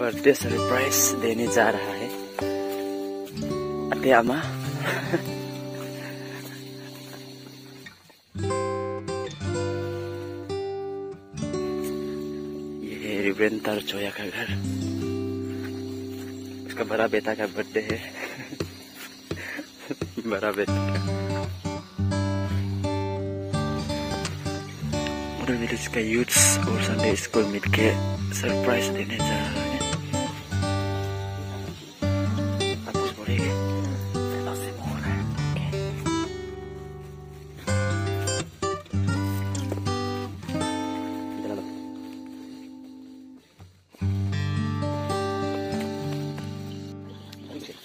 Birthday surprise देने जा रहा है। अत्यामा ये रिवेंतर चोया का घर। उसका बड़ा बेटा का बर्थडे है। बड़ा बेटा का। मॉडल विलेज का यूथ्स और संडे स्कूल मिल के सरप्राइज़ देने जा रहा है।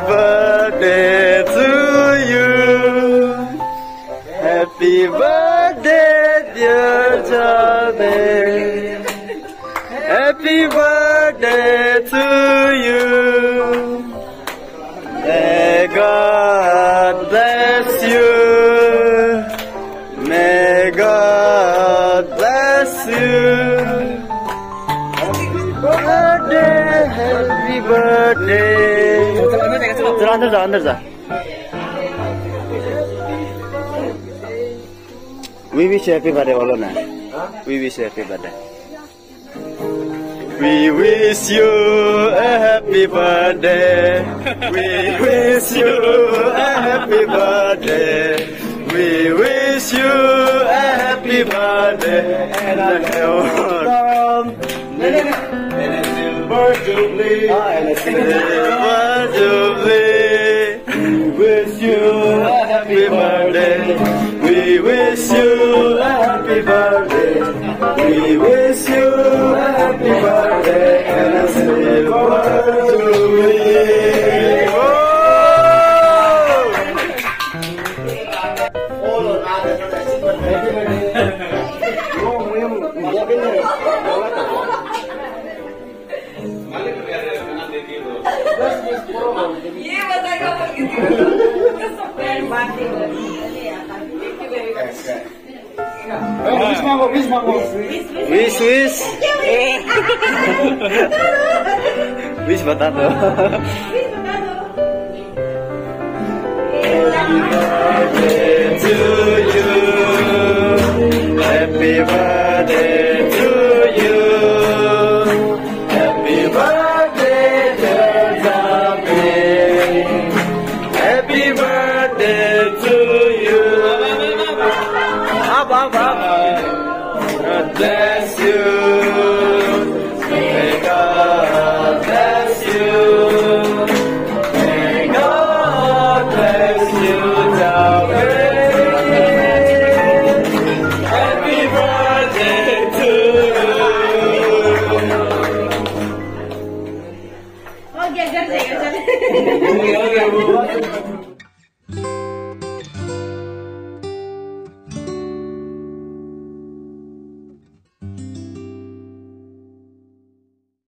birthday to you. Happy birthday, dear Johnny. Happy birthday to you. May God bless you. May God bless you. Happy birthday, happy birthday. चलो अंदर जा अंदर जा We wish you happy birthday बोलो ना We wish happy birthday We wish you a happy birthday. We wish you a happy birthday. We wish you a happy birthday and a health. And happy birthday. We wish you a happy birthday. We wish you a happy birthday and a silver jubilee. Oh! ये बताएगा Wis mangko, wis mangko. Wis wis. Wis batato. Wis batato. God bless you.